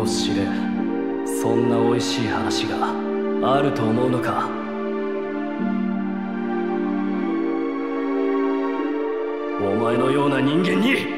を知れそんな美味しい話があると思うのか？お前のような人間に